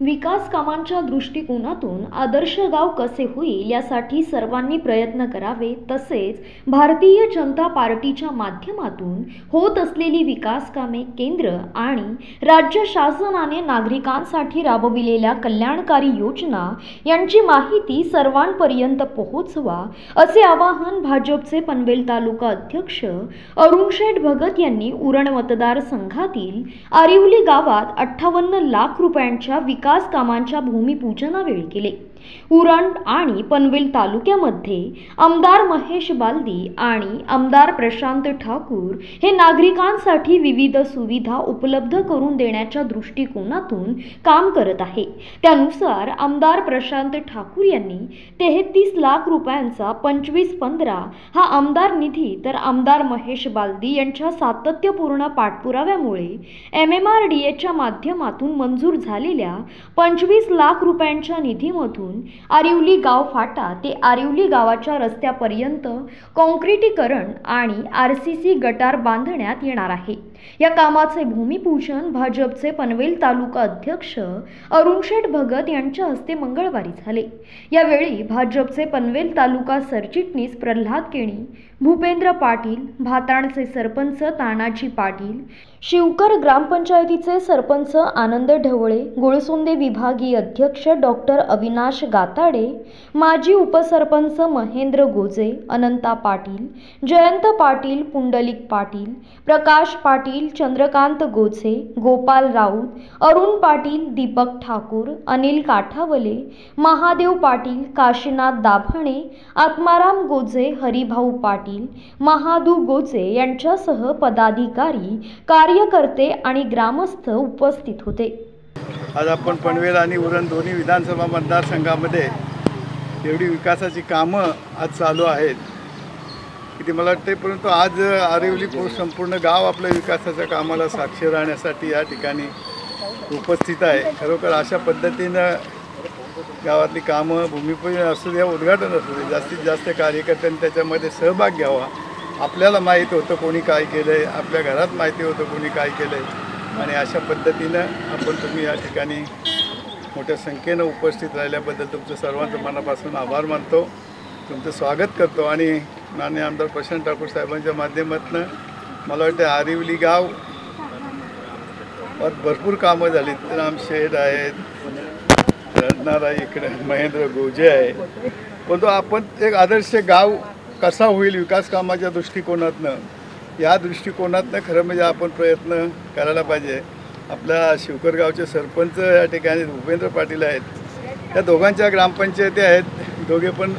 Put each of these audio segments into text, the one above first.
विकास कामांच्या दृष्टिकोनातून आदर्श गाव कसे होईल यासाठी सर्वांनी प्रयत्न करावे. तसेच भारतीय जनता पार्टीच्या माध्यमातून होत असलेली विकास कामे केंद्र आणि राज्य शासनाने नागरिकांसाठी राबविलेल्या कल्याणकारी योजना यांची माहिती सर्वांपर्यंत पोहोचवा असे आवाहन भाजपचे पनवेल तालुका अध्यक्ष अरुण शेठ भगत यांनी उरण मतदारसंघातील आरिवली गावात अठ्ठावन्न लाख रुपयांच्या विकास कामांच्या भूमिपूजनावेळी केले. उरण आणि पनवेल तालुक्यामध्ये आमदार महेश बालदी आणि आमदार प्रशांत ठाकूर हे नागरिकांसाठी विविध सुविधा उपलब्ध करून देण्याच्या दृष्टिकोनातून काम करत आहे. त्यानुसार आमदार प्रशांत ठाकूर यांनी तेहतीस लाख रुपयांचा पंचवीस पंधरा हा आमदार निधी तर आमदार महेश बालदी यांच्या सातत्यपूर्ण पाठपुराव्यामुळे एम एम आर डी एच्या माध्यमातून मंजूर झालेल्या पंचवीस लाख रुपयांच्या निधीमधून आरिवली गाव फाटा ते आरिवली गावाच्या रस्त्यापर्यंत कॉन्क्रिटीकरण आणि आर सी सी गटार बांधण्यात येणार आहे. या कामाचे भूमिपूजन भाजपचे पनवेल तालुका अध्यक्ष अरुणशेठ भगत यांच्या हस्ते मंगळवारी झाले. यावेळी भाजपचे पनवेल तालुका सरचिटणीस प्रल्हाद केणी भूपेंद्र पाटील भाताणचे सरपंच तानाजी पाटील शिवकर ग्रामपंचायतीचे सरपंच आनंद ढवळे गोळसुंदे विभागीय अध्यक्ष डॉक्टर अविनाश गाताडे माजी उपसरपंच महेंद्र गोजे अनंता पाटील जयंत पाटील पुंडलिक पाटील प्रकाश पाटील चंद्रकांत गोचे गोपाल राऊत अरुण पाटील दीपक ठाकूर अनिल काठावले महादेव पाटील काशीनाथ दाभणे आत्माराम गोजे हरिभाऊ पाटील महादू गोचे यांच्यासह पदाधिकारी कार्यकर्ते आणि ग्रामस्थ उपस्थित होते. आज आपण पनवेल आणि उरण दोन्ही विधानसभा मतदारसंघामध्ये एवढी विकासाची कामं आज चालू आहेत. किती मला वाटते परंतु आज आरिवली पोस्ट संपूर्ण गाव आपल्या विकासाच्या कामाला साक्षी राहण्यासाठी या ठिकाणी उपस्थित आहे. खरोखर अशा पद्धतीनं गावातली कामं भूमिपूजन असू द्या उद्घाटन असू दे जास्तीत जास्त कार्यकर्त्यांनी त्याच्यामध्ये सहभाग घ्यावा. आपल्याला माहीत होतं कोणी काय केलं आहे आपल्या घरात माहिती होतं कोणी काय केलं आहे आणि अशा पद्धतीनं आपण तुम्ही या ठिकाणी मोठ्या संख्येनं उपस्थित राहिल्याबद्दल तुमचं सर्वांचं मनापासून आभार मानतो. तुमचं स्वागत करतो आणि माननीय आमदार प्रशांत ठाकूर साहेबांच्या माध्यमातून मला वाटतं आरिवली गाव भरपूर कामं झाली राम शेठ आहेत रडणार आहे इकडे महेंद्र गोजे आहे. परंतु आपण एक आदर्श गाव कसा होईल विकास कामाच्या दृष्टिकोनातनं या दृष्टिकोनातनं खरं म्हणजे आपण प्रयत्न करायला पाहिजे. आपल्या शिवकर गावचे सरपंच या ठिकाणी भूपेंद्र पाटील आहेत. या दोघांच्या ग्रामपंचायती आहेत. दोघे पण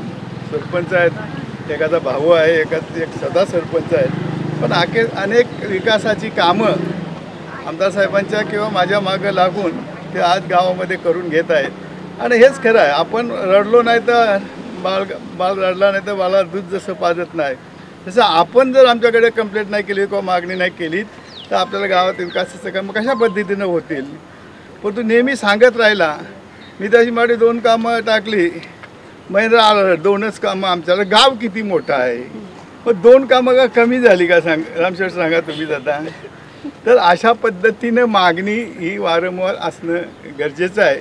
सरपंच आहेत. एखादा भाऊ आहे एखादा एक सदा सरपंच आहेत पण आके अनेक विकासाची कामं आमदार साहेबांच्या किंवा माझ्या मागं लागून ते आज गावामध्ये करून घेत आहेत. आणि हेच खरं आहे आपण रडलो नाही तर बाळ बाळ रडला नाही तर बाळा दूध जसं पाजत नाही. तसं आपण जर आमच्याकडे कंप्लेंट नाही केली किंवा मागणी नाही केली तर आपल्याला गावात विकासाचं काम कशा पद्धतीनं होतील? पण तू नेहमी सांगत राहिला मी तशी माझी दोन कामं टाकली महेंद्र आलं दोनच कामं आमच्याला. गाव किती मोठं आहे? मग दोन कामं का कमी झाली का सांग रामशेठ सांगा तुम्ही आता तर अशा पद्धतीनं मागणी ही वारंवार असणं गरजेचं आहे.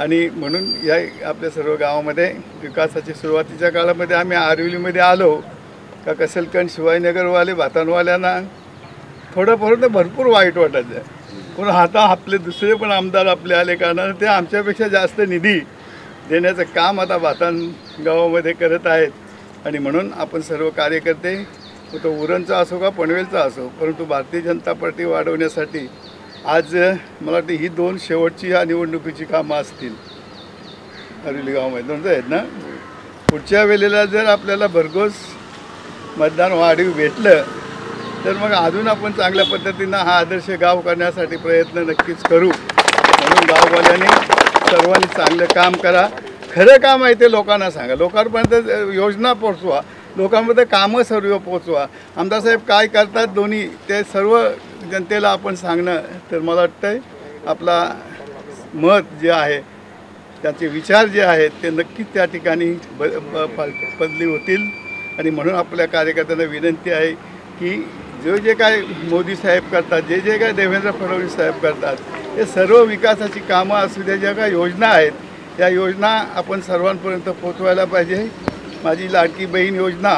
आणि म्हणून या आपल्या सर्व गावामध्ये विकासाची सुरुवातीच्या काळामध्ये आम्ही आरवलीमध्ये आलो. का कसेलकण शिवाजीनगरवाले भातानवाल्यांना थोडंफार तर भरपूर वाईट वाटायचं. पण आता आपले दुसरे पण आमदार आपले आले कारण ते आमच्यापेक्षा जास्त निधी देण्याचं काम आता भातान गावामध्ये करत आहेत. आणि म्हणून आपण सर्व कार्यकर्ते तो उरणचा असो का पनवेलचा असो परंतु भारतीय जनता पार्टी वाढवण्यासाठी आज मला वाटतं ही दोन शेवटची या निवडणुकीची कामं असतील. अरिली गावामध्ये. दोन आहेत ना? पुढच्या वेळेला जर आपल्याला भरघोस मतदान वाढीव भेटलं तर मग अजून आपण चांगल्या पद्धतीनं हा आदर्श गाव करण्यासाठी प्रयत्न नक्कीच करू. म्हणून गाववाल्यांनी सर्वांनी चांगलं काम करा. खरं काम आहे ते लोकांना सांगा. लोकांपर्यंत योजना पोचवा. लोकांमध्ये कामं सर्व पोचवा. आमदार साहेब काय करतात दोन्ही ते सर्व जनतेला आपण सांगणं तर मला वाटतं आपला मत जे आहे त्याचे विचार जे आहेत ते नक्कीच त्या ठिकाणी ब ब- प- बदली होतील. आणि म्हणून आपल्या कार्यकर्त्यांना विनंती आहे की जे जे काय मोदी साहेब करतात जे जे काय देवेंद्र फडणवीस साहेब करतात हे सर्व विकासाची कामं असू द्या ज्या काय योजना आहेत त्या योजना आपण सर्वांपर्यंत पोचवायला पाहिजे. माझी लाडकी बहीण योजना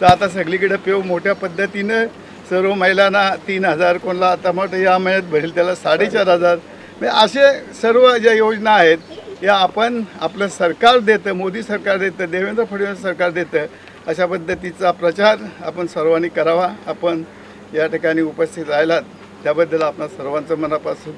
तर आता सगळीकडे पेव मोठ्या पद्धतीनं सर्व महिलांना तीन हजार कोणाला आता मग या महिन्यात भरेल त्याला साडेचार हजार. म्हणजे असे सर्व ज्या योजना आहेत या आपण आपलं सरकार देतं मोदी सरकार देतं देवेंद्र फडणवीस सरकार देतं अशा पद्धतीचा प्रचार आपण सर्वांनी करावा. आपण या ठिकाणी उपस्थित राहिलात. त्याबद्दल आपणा सर्वांचं मनापासून